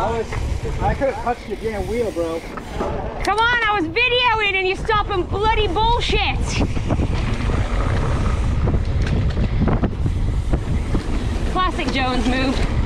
I could have touched the damn wheel, bro. Come on, I was videoing and you're stopping bloody bullshit. Classic Jones move.